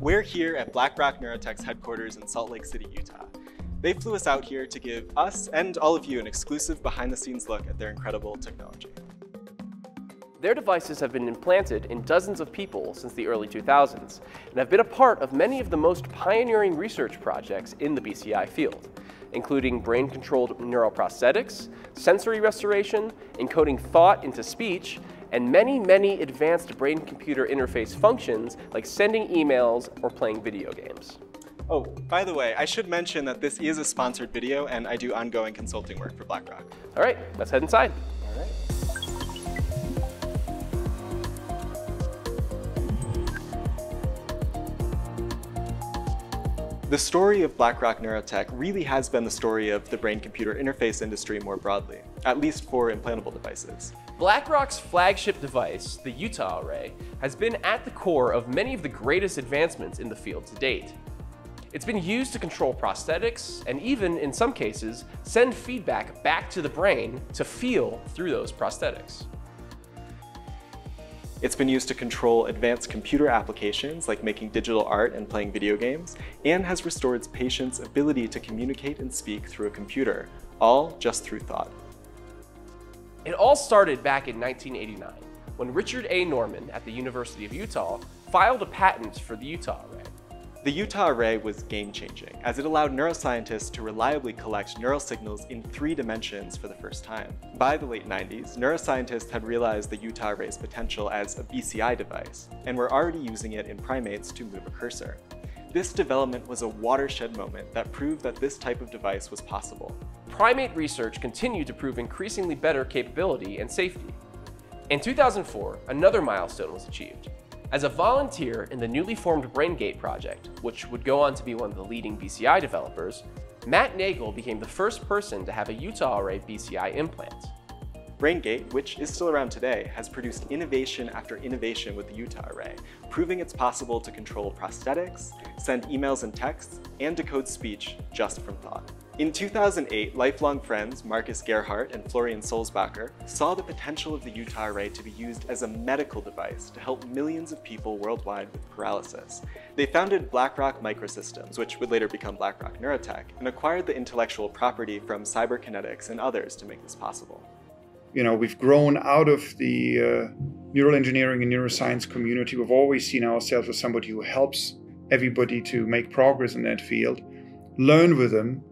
We're here at Blackrock Neurotech's headquarters in Salt Lake City, Utah. They flew us out here to give us and all of you an exclusive behind-the-scenes look at their incredible technology. Their devices have been implanted in dozens of people since the early 2000s and have been a part of many of the most pioneering research projects in the BCI field, including brain-controlled neuroprosthetics, sensory restoration, encoding thought into speech, and many, many advanced brain-computer interface functions like sending emails or playing video games. Oh, by the way, I should mention that this is a sponsored video and I do ongoing consulting work for BlackRock. All right, let's head inside. All right. The story of BlackRock Neurotech really has been the story of the brain-computer interface industry more broadly, at least for implantable devices. BlackRock's flagship device, the Utah Array, has been at the core of many of the greatest advancements in the field to date. It's been used to control prosthetics and even, in some cases, send feedback back to the brain to feel through those prosthetics. It's been used to control advanced computer applications like making digital art and playing video games, and has restored patients' ability to communicate and speak through a computer, all just through thought. It all started back in 1989, when Richard A. Normann at the University of Utah filed a patent for the Utah Array. The Utah Array was game-changing, as it allowed neuroscientists to reliably collect neural signals in three dimensions for the first time. By the late 90s, neuroscientists had realized the Utah Array's potential as a BCI device, and were already using it in primates to move a cursor. This development was a watershed moment that proved that this type of device was possible. Primate research continued to prove increasingly better capability and safety. In 2004, another milestone was achieved. As a volunteer in the newly formed BrainGate project, which would go on to be one of the leading BCI developers, Matt Nagle became the first person to have a Utah Array BCI implant. BrainGate, which is still around today, has produced innovation after innovation with the Utah Array, proving it's possible to control prosthetics, send emails and texts, and decode speech just from thought. In 2008, lifelong friends Marcus Gerhardt and Florian Sulzbacher saw the potential of the Utah Array to be used as a medical device to help millions of people worldwide with paralysis. They founded BlackRock Microsystems, which would later become BlackRock Neurotech, and acquired the intellectual property from Cyberkinetics and others to make this possible. You know, we've grown out of the uh, neural engineering and neuroscience community. We've always seen ourselves as somebody who helps everybody to make progress in that field, learn with them,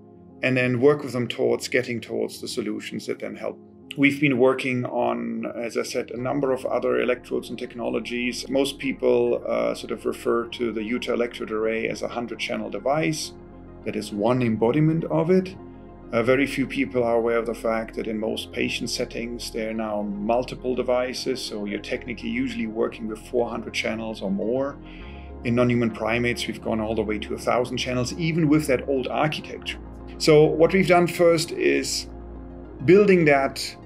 and then work with them towards getting towards the solutions that then help. We've been working on, as I said, a number of other electrodes and technologies. Most people uh, sort of refer to the Utah electrode array as a 100 channel device. That is one embodiment of it. Uh, very few people are aware of the fact that in most patient settings there are now multiple devices, so you're technically usually working with 400 channels or more. In non human primates, we've gone all the way to 1,000 channels, even with that old architecture. So what we've done first is building that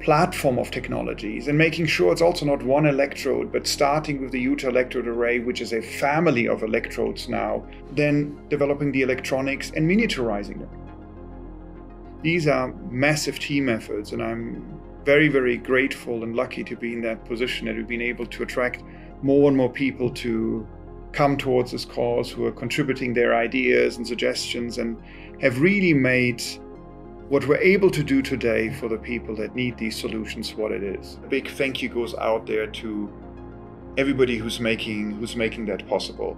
platform of technologies and making sure it's also not one electrode, but starting with the Utah electrode array, which is a family of electrodes now, then developing the electronics and miniaturizing them. These are massive team efforts, and I'm very, very grateful and lucky to be in that position that we've been able to attract more and more people to come towards this cause who are contributing their ideas and suggestions and have really made what we're able to do today for the people that need these solutions what it is. A big thank you goes out there to everybody who's making who's making that possible.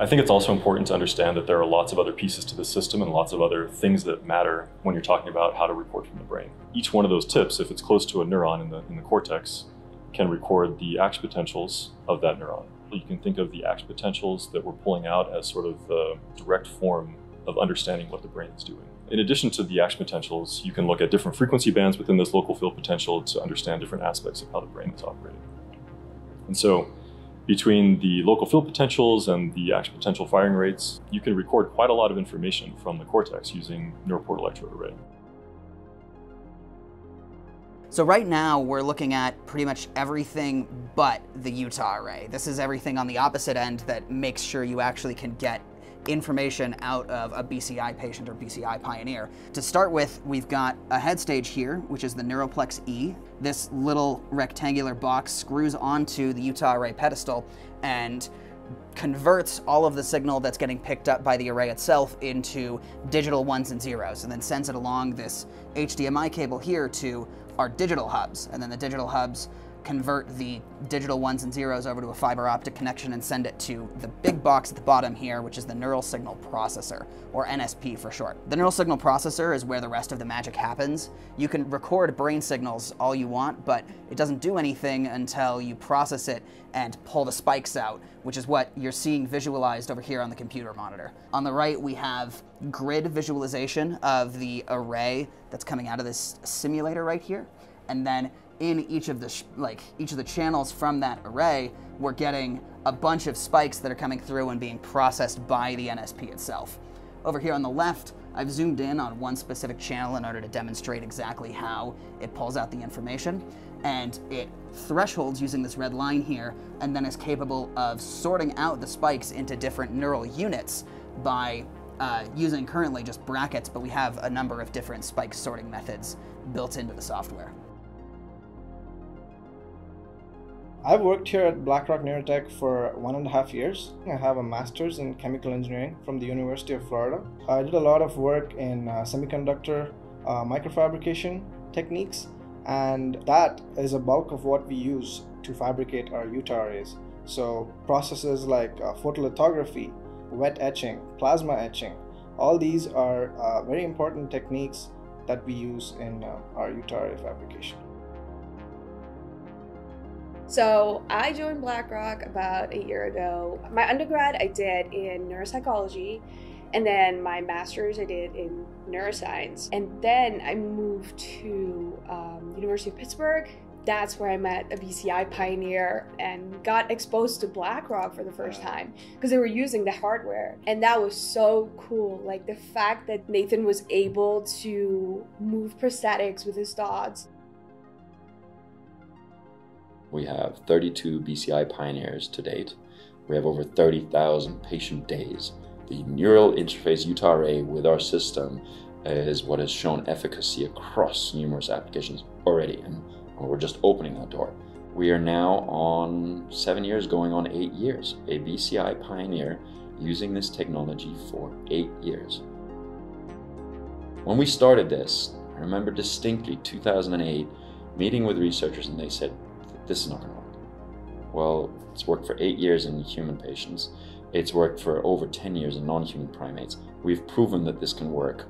I think it's also important to understand that there are lots of other pieces to the system and lots of other things that matter when you're talking about how to report from the brain. Each one of those tips, if it's close to a neuron in the, in the cortex, can record the action potentials of that neuron. You can think of the action potentials that we're pulling out as sort of the direct form of understanding what the brain is doing. In addition to the action potentials, you can look at different frequency bands within this local field potential to understand different aspects of how the brain is operating. And so between the local field potentials and the action potential firing rates, you can record quite a lot of information from the cortex using neuroport electrode array. So right now we're looking at pretty much everything but the Utah array. This is everything on the opposite end that makes sure you actually can get information out of a BCI patient or BCI pioneer. To start with, we've got a head stage here, which is the Neuroplex E. This little rectangular box screws onto the Utah array pedestal and converts all of the signal that's getting picked up by the array itself into digital ones and zeros, and then sends it along this HDMI cable here to our digital hubs. And then the digital hubs convert the digital ones and zeros over to a fiber optic connection and send it to the big box at the bottom here, which is the neural signal processor, or NSP for short. The neural signal processor is where the rest of the magic happens. You can record brain signals all you want, but it doesn't do anything until you process it and pull the spikes out, which is what you're seeing visualized over here on the computer monitor. On the right, we have grid visualization of the array that's coming out of this simulator right here. And then in each of the like each of the channels from that array, we're getting a bunch of spikes that are coming through and being processed by the NSP itself. Over here on the left, I've zoomed in on one specific channel in order to demonstrate exactly how it pulls out the information. And it thresholds using this red line here, and then is capable of sorting out the spikes into different neural units by uh, using currently just brackets, but we have a number of different spike sorting methods built into the software. I've worked here at Blackrock Neurotech for one and a half years. I have a master's in chemical engineering from the University of Florida. I did a lot of work in uh, semiconductor uh, microfabrication techniques, and that is a bulk of what we use to fabricate our Utah arrays. So, processes like uh, photolithography, wet etching, plasma etching, all these are uh, very important techniques that we use in uh, our array fabrication. So I joined BlackRock about a year ago. My undergrad I did in neuropsychology, and then my master's I did in neuroscience. And then I moved to um, University of Pittsburgh. That's where I met a BCI pioneer and got exposed to BlackRock for the first time because they were using the hardware. And that was so cool. Like the fact that Nathan was able to move prosthetics with his dots we have 32 BCI pioneers to date. We have over 30,000 patient days. The neural interface array with our system is what has shown efficacy across numerous applications already, and we're just opening that door. We are now on seven years, going on eight years. A BCI pioneer using this technology for eight years. When we started this, I remember distinctly 2008 meeting with researchers, and they said, this is not going to work. Well, it's worked for eight years in human patients. It's worked for over 10 years in non human primates. We've proven that this can work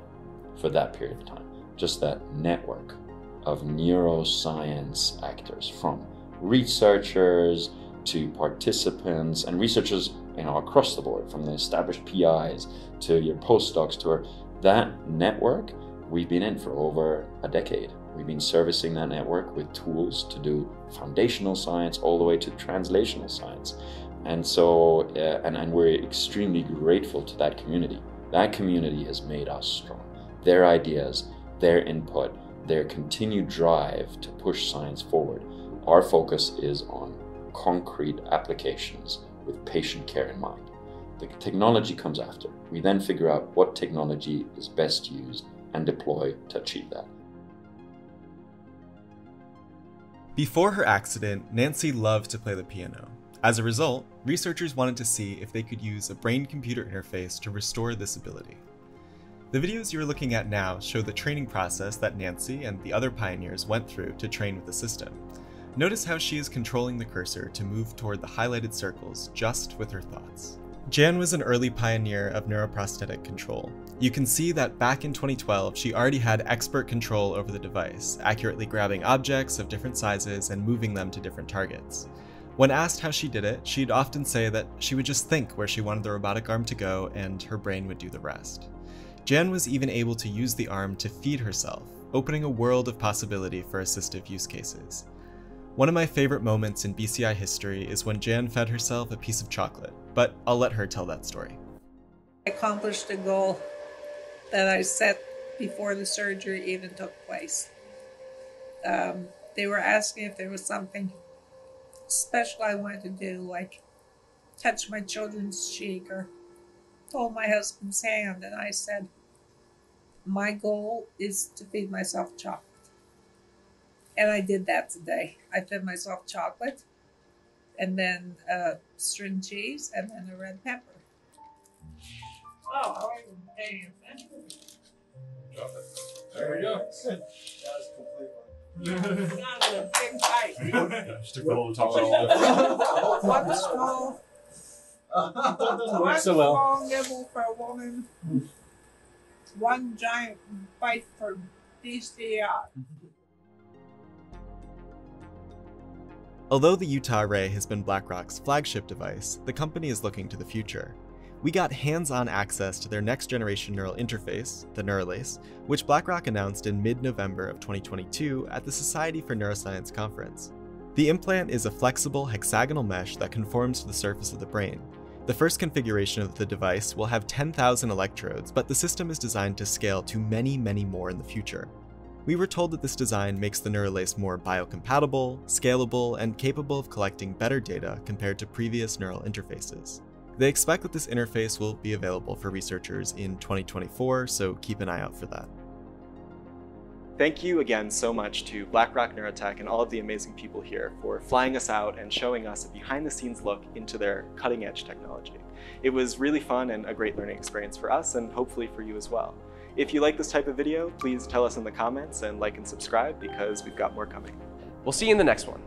for that period of time. Just that network of neuroscience actors from researchers to participants and researchers you know across the board from the established PIs to your postdocs to our that network we've been in for over a decade We've been servicing that network with tools to do foundational science all the way to translational science. And so, uh, and, and we're extremely grateful to that community. That community has made us strong. Their ideas, their input, their continued drive to push science forward. Our focus is on concrete applications with patient care in mind. The technology comes after. We then figure out what technology is best used and deploy to achieve that. Before her accident, Nancy loved to play the piano. As a result, researchers wanted to see if they could use a brain computer interface to restore this ability. The videos you're looking at now show the training process that Nancy and the other pioneers went through to train with the system. Notice how she is controlling the cursor to move toward the highlighted circles just with her thoughts. Jan was an early pioneer of neuroprosthetic control. You can see that back in 2012, she already had expert control over the device, accurately grabbing objects of different sizes and moving them to different targets. When asked how she did it, she'd often say that she would just think where she wanted the robotic arm to go and her brain would do the rest. Jan was even able to use the arm to feed herself, opening a world of possibility for assistive use cases. One of my favorite moments in BCI history is when Jan fed herself a piece of chocolate, but I'll let her tell that story. I accomplished a goal that I set before the surgery even took place. Um, they were asking if there was something special I wanted to do, like touch my children's cheek or hold my husband's hand and I said, My goal is to feed myself chocolate. And I did that today. I fed myself chocolate and then uh, string cheese and then a red pepper. Oh, I wasn't paying attention. There we go. Not a big bite. Just took the whole top off. One small, one so well. small nibble for a woman, one giant bite for BCI. Although the Utah Array has been BlackRock's flagship device, the company is looking to the future. We got hands-on access to their next-generation neural interface, the Neuralace, which BlackRock announced in mid-November of 2022 at the Society for Neuroscience conference. The implant is a flexible hexagonal mesh that conforms to the surface of the brain. The first configuration of the device will have 10,000 electrodes, but the system is designed to scale to many, many more in the future. We were told that this design makes the Neuralace more biocompatible, scalable, and capable of collecting better data compared to previous neural interfaces. They expect that this interface will be available for researchers in 2024, so keep an eye out for that. Thank you again so much to BlackRock Neurotech and all of the amazing people here for flying us out and showing us a behind the scenes look into their cutting edge technology. It was really fun and a great learning experience for us and hopefully for you as well. If you like this type of video, please tell us in the comments and like and subscribe because we've got more coming. We'll see you in the next one.